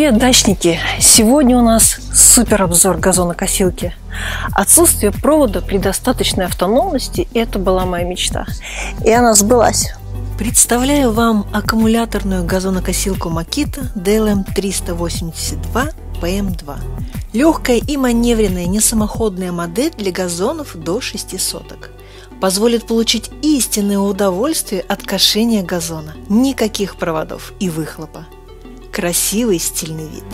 Привет, дачники! Сегодня у нас супер обзор газонокосилки. Отсутствие провода при достаточной автономности – это была моя мечта. И она сбылась. Представляю вам аккумуляторную газонокосилку Makita DLM 382 PM2. Легкая и маневренная несамоходная модель для газонов до 6 соток. Позволит получить истинное удовольствие от кошения газона. Никаких проводов и выхлопа красивый стильный вид.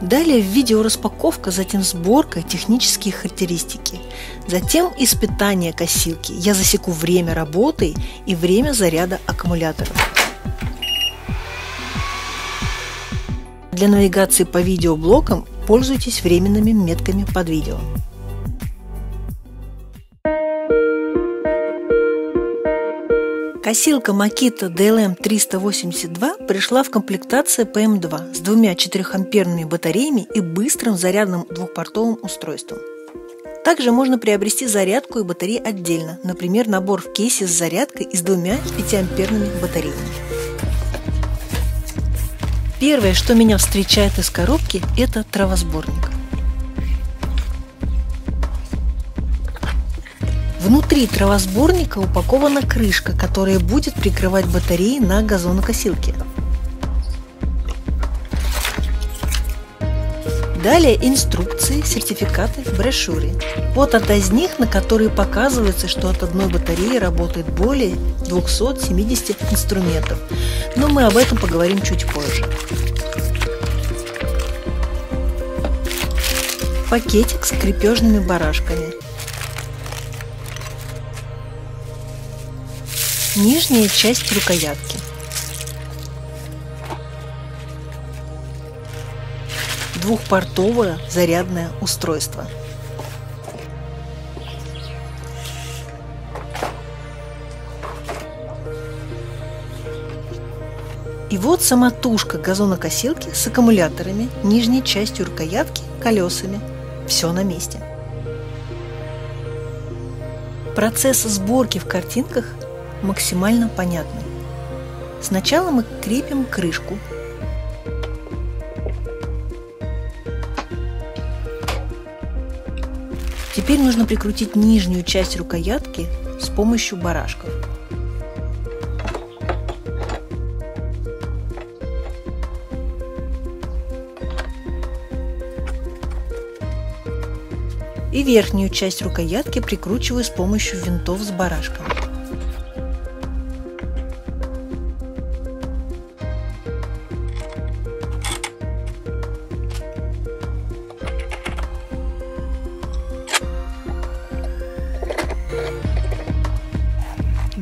Далее видео распаковка, затем сборка, технические характеристики. Затем испытание косилки. Я засеку время работы и время заряда аккумуляторов. Для навигации по видеоблокам пользуйтесь временными метками под видео. Косилка Makita DLM 382 пришла в комплектации PM2 с двумя 4-амперными батареями и быстрым зарядным двухпортовым устройством. Также можно приобрести зарядку и батареи отдельно, например, набор в кейсе с зарядкой и с двумя 5-амперными батареями. Первое, что меня встречает из коробки, это травосборник. Внутри травосборника упакована крышка, которая будет прикрывать батареи на газонокосилке. Далее инструкции, сертификаты, брошюры. Вот одна из них, на которой показывается, что от одной батареи работает более 270 инструментов. Но мы об этом поговорим чуть позже. Пакетик с крепежными барашками. Нижняя часть рукоятки. Двухпортовое зарядное устройство. И вот самотушка газонокосилки с аккумуляторами, нижней частью рукоятки, колесами. Все на месте. Процесс сборки в картинках максимально понятный. Сначала мы крепим крышку. Теперь нужно прикрутить нижнюю часть рукоятки с помощью барашков. И верхнюю часть рукоятки прикручиваю с помощью винтов с барашком.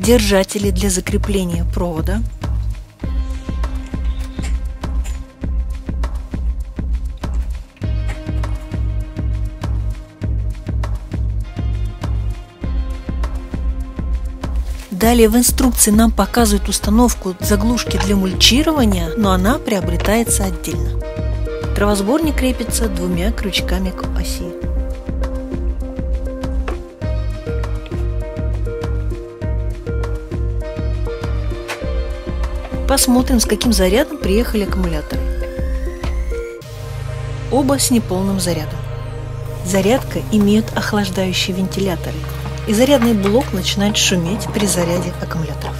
Держатели для закрепления провода, Далее в инструкции нам показывают установку заглушки для мульчирования, но она приобретается отдельно. Травосборник крепится двумя крючками к оси. Посмотрим, с каким зарядом приехали аккумуляторы. Оба с неполным зарядом. Зарядка имеет охлаждающие вентиляторы, и зарядный блок начинает шуметь при заряде аккумуляторов.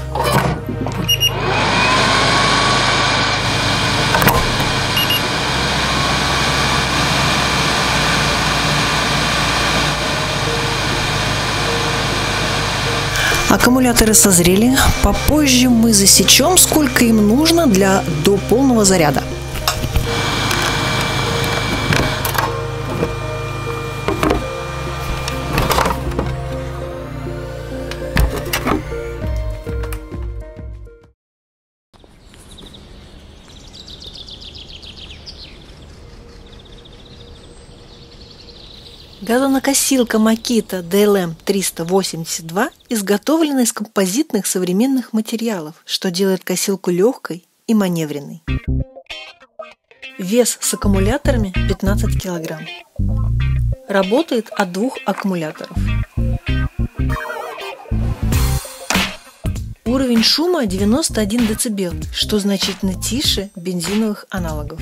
Аккумуляторы созрели. Попозже мы засечем, сколько им нужно для до полного заряда. Газонокосилка Makita DLM 382 изготовлена из композитных современных материалов, что делает косилку легкой и маневренной. Вес с аккумуляторами 15 кг. Работает от двух аккумуляторов. уровень шума 91 дБ, что значительно тише бензиновых аналогов.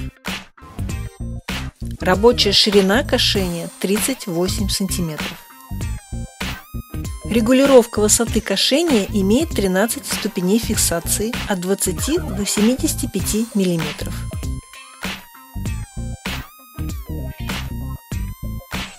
Рабочая ширина кошения 38 см. Регулировка высоты кошения имеет 13 ступеней фиксации от 20 до 75 мм.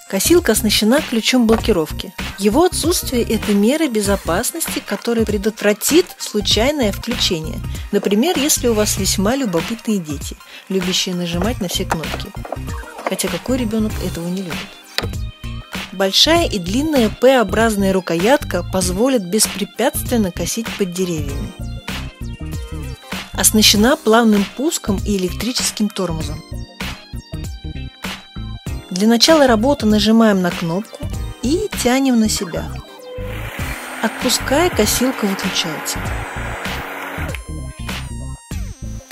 Косилка оснащена ключом блокировки. Его отсутствие – это мера безопасности, которая предотвратит случайное включение. Например, если у вас весьма любопытные дети, любящие нажимать на все кнопки. Хотя какой ребенок этого не любит? Большая и длинная П-образная рукоятка позволит беспрепятственно косить под деревьями. Оснащена плавным пуском и электрическим тормозом. Для начала работы нажимаем на кнопку и тянем на себя. Отпуская, косилка выключается.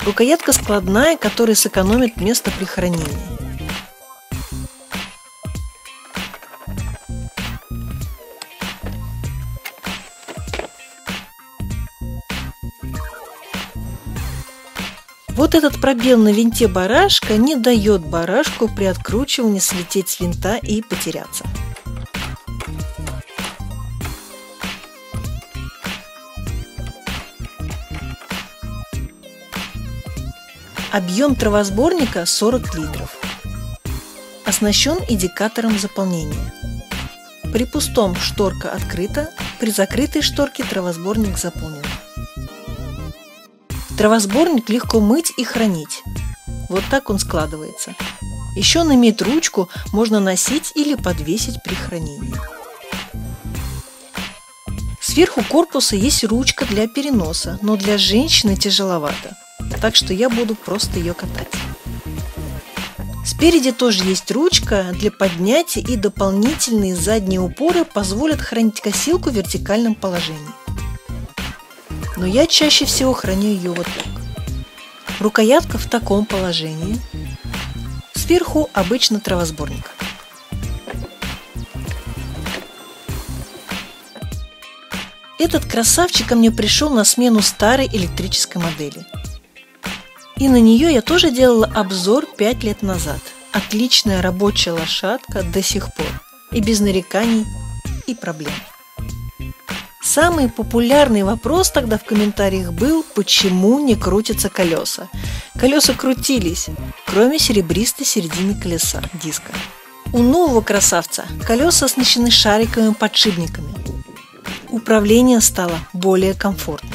Рукоятка складная, которая сэкономит место при хранении. Вот этот пробел на винте барашка не дает барашку при откручивании слететь с винта и потеряться. Объем травосборника 40 литров. Оснащен индикатором заполнения. При пустом шторка открыта, при закрытой шторке травосборник заполнен. Травосборник легко мыть и хранить. Вот так он складывается. Еще он имеет ручку, можно носить или подвесить при хранении. Сверху корпуса есть ручка для переноса, но для женщины тяжеловато, так что я буду просто ее катать. Спереди тоже есть ручка для поднятия и дополнительные задние упоры позволят хранить косилку в вертикальном положении но я чаще всего храню ее вот так. Рукоятка в таком положении. Сверху обычно травосборник. Этот красавчик ко мне пришел на смену старой электрической модели. И на нее я тоже делала обзор 5 лет назад. Отличная рабочая лошадка до сих пор. И без нареканий и проблем. Самый популярный вопрос тогда в комментариях был, почему не крутятся колеса. Колеса крутились, кроме серебристой середины колеса, диска. У нового красавца колеса оснащены шариковыми подшипниками. Управление стало более комфортным.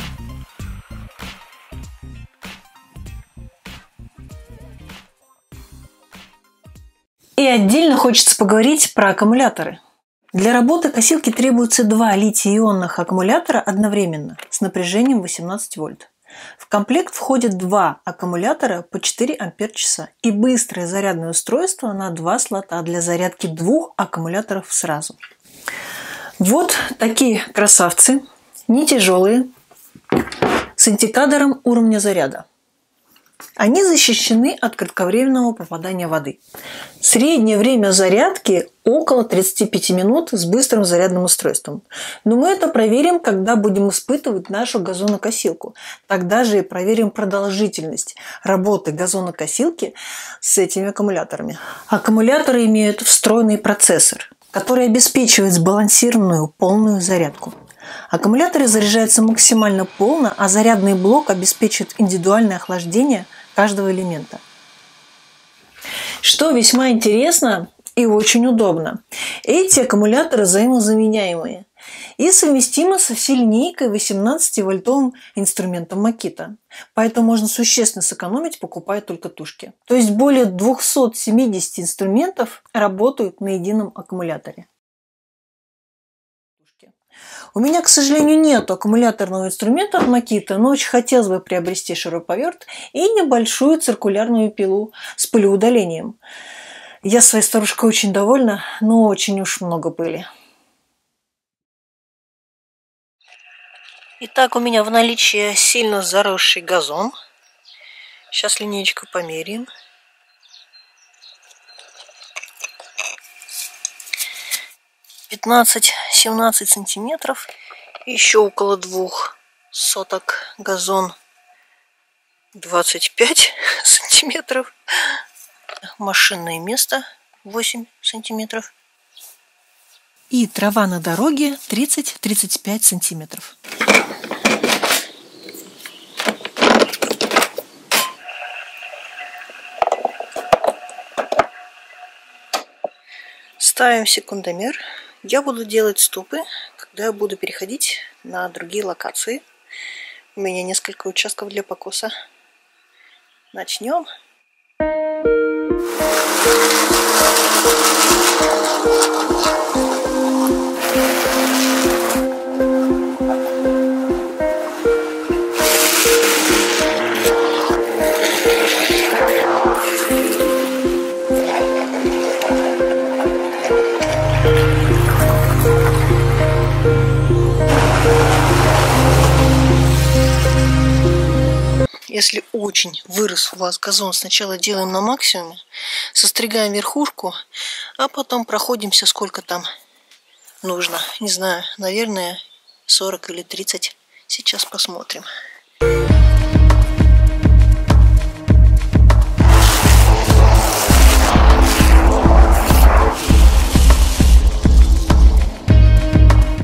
И отдельно хочется поговорить про аккумуляторы – для работы косилки требуется два литий-ионных аккумулятора одновременно с напряжением 18 вольт. В комплект входят два аккумулятора по 4 ампер-часа и быстрое зарядное устройство на два слота для зарядки двух аккумуляторов сразу. Вот такие красавцы, не тяжелые, с индикатором уровня заряда. Они защищены от кратковременного попадания воды. Среднее время зарядки около 35 минут с быстрым зарядным устройством. Но мы это проверим, когда будем испытывать нашу газонокосилку. Тогда же и проверим продолжительность работы газонокосилки с этими аккумуляторами. Аккумуляторы имеют встроенный процессор, который обеспечивает сбалансированную полную зарядку. Аккумуляторы заряжаются максимально полно, а зарядный блок обеспечивает индивидуальное охлаждение каждого элемента. Что весьма интересно и очень удобно. Эти аккумуляторы взаимозаменяемые и совместимы со всей линейкой 18-вольтовым инструментом Makita. Поэтому можно существенно сэкономить, покупая только тушки. То есть более 270 инструментов работают на едином аккумуляторе. У меня, к сожалению, нет аккумуляторного инструмента от Makita, но очень хотелось бы приобрести шуруповерт и небольшую циркулярную пилу с пылеудалением. Я своей старушкой очень довольна, но очень уж много пыли. Итак, у меня в наличии сильно заросший газон. Сейчас линейку померяем. 15-17 сантиметров, еще около двух соток газон 25 сантиметров. Машинное место 8 сантиметров. И трава на дороге 30-35 сантиметров. Ставим секундомер. Я буду делать стопы, когда буду переходить на другие локации. У меня несколько участков для покоса. Начнем. Если очень вырос у вас газон, сначала делаем на максимуме, состригаем верхушку, а потом проходимся сколько там нужно. Не знаю, наверное, 40 или 30. Сейчас посмотрим.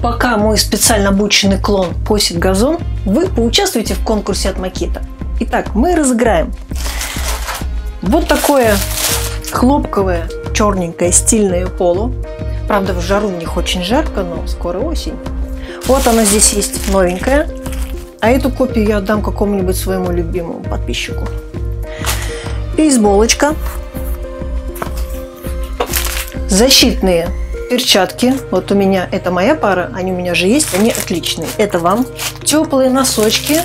Пока мой специально обученный клон косит газон, вы поучаствуйте в конкурсе от Макита. Итак, мы разыграем вот такое хлопковое, черненькое, стильное поло. Правда, в жару у них очень жарко, но скоро осень. Вот оно здесь есть новенькое. А эту копию я отдам какому-нибудь своему любимому подписчику. Бейсболочка. Защитные перчатки. Вот у меня это моя пара, они у меня же есть, они отличные. Это вам. Теплые носочки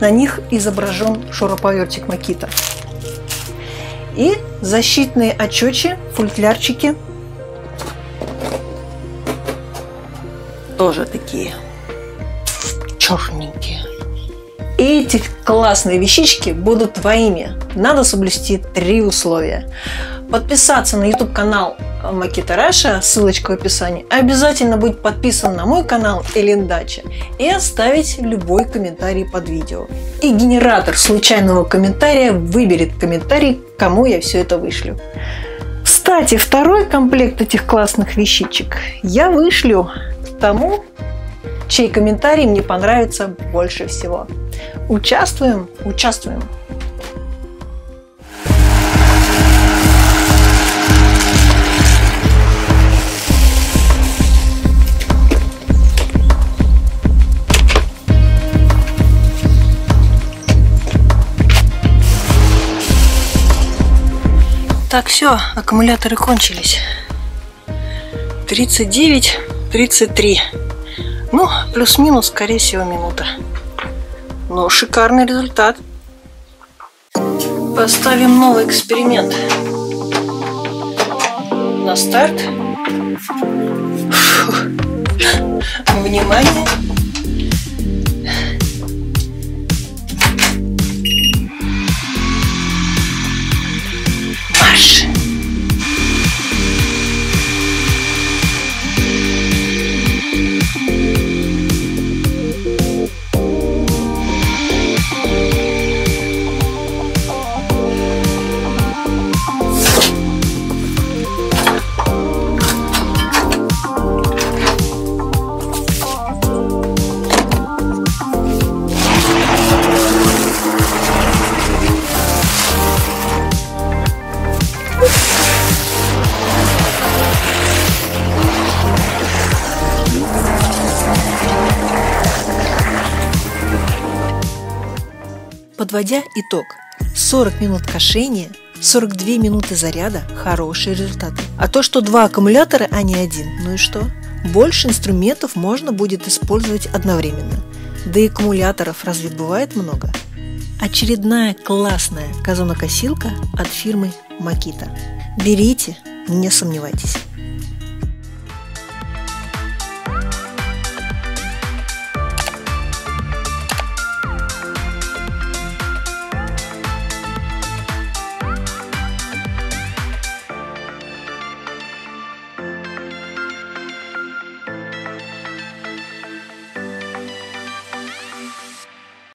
на них изображен шуруповертик Макита. И защитные очечи, футлярчики. Тоже такие черненькие. И эти классные вещички будут твоими. Надо соблюсти три условия. Подписаться на YouTube канал Макита Раша, ссылочка в описании. Обязательно быть подписан на мой канал Элин Дача и оставить любой комментарий под видео. И генератор случайного комментария выберет комментарий, кому я все это вышлю. Кстати, второй комплект этих классных вещичек я вышлю тому, чей комментарий мне понравится больше всего. Участвуем, участвуем. Так, все, аккумуляторы кончились. 39, 33. Ну, плюс-минус, скорее всего, минута. Но шикарный результат. Поставим новый эксперимент. На старт. Фу. Внимание. Подводя итог, 40 минут кошения, 42 минуты заряда – хороший результат. А то, что два аккумулятора, а не один, ну и что? Больше инструментов можно будет использовать одновременно. Да и аккумуляторов разве бывает много? Очередная классная газонокосилка от фирмы Makita. Берите, не сомневайтесь.